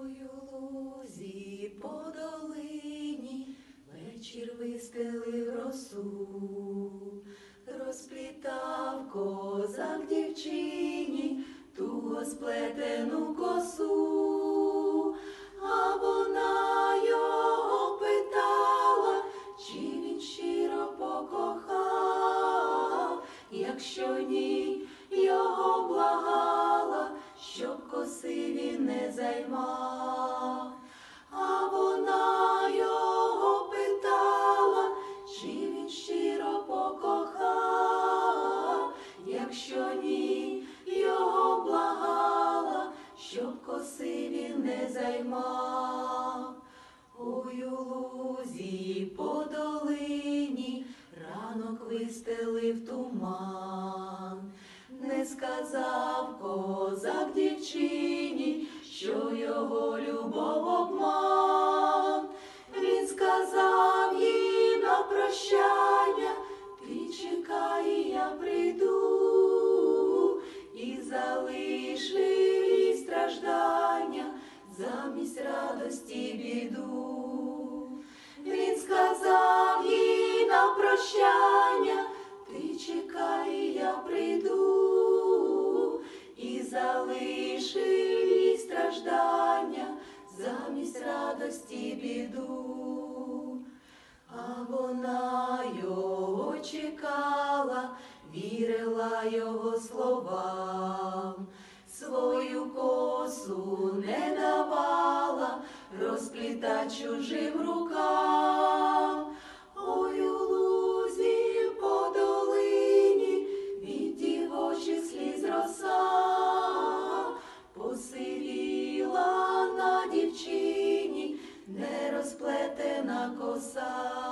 Ой, лузі по долині вечір вистелив росу, розплітав козак дівчині туго сплетену косу, а вона його питала, чи він щиро покохав, якщо ні, його благала, щоб коси він не займав. Якщо ні, його благала, щоб коси він не займав. У лузі по долині ранок вистелив туман, не сказав козак дівчині, що його любов обман. Замість радості біду. Він сказав їй на прощання, ти чекай, я прийду, і залишив їй страждання замість радості біду. А вона його чекала, вірила його словам, свою косу не давала, розпліта чужим рукам. Ой, у лузі по долині від дівочих сліз роса, посивіла на дівчині не розплетена коса.